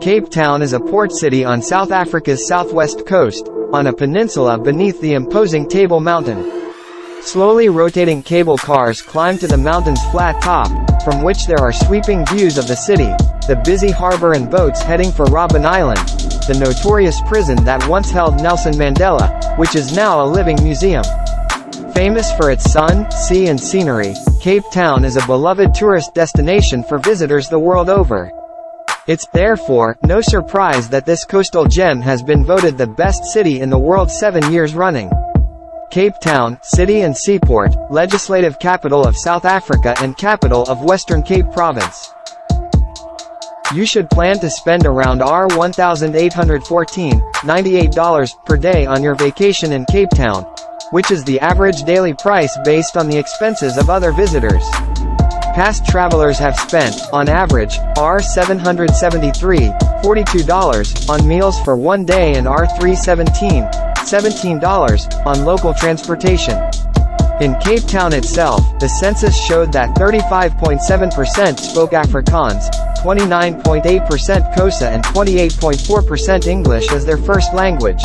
Cape Town is a port city on South Africa's southwest coast, on a peninsula beneath the imposing Table Mountain. Slowly rotating cable cars climb to the mountain's flat top, from which there are sweeping views of the city, the busy harbor and boats heading for Robben Island, the notorious prison that once held Nelson Mandela, which is now a living museum. Famous for its sun, sea and scenery, Cape Town is a beloved tourist destination for visitors the world over. It's, therefore, no surprise that this coastal gem has been voted the best city in the world seven years running. Cape Town, city and seaport, legislative capital of South Africa and capital of Western Cape Province. You should plan to spend around R $1,814, $98 per day on your vacation in Cape Town, which is the average daily price based on the expenses of other visitors. Past travelers have spent, on average, R$773, $42, on meals for one day and R317, $17, on local transportation. In Cape Town itself, the census showed that 35.7% spoke Afrikaans, 29.8% Xhosa and 28.4% English as their first language.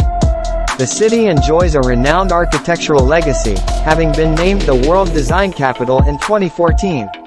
The city enjoys a renowned architectural legacy, having been named the World Design Capital in 2014.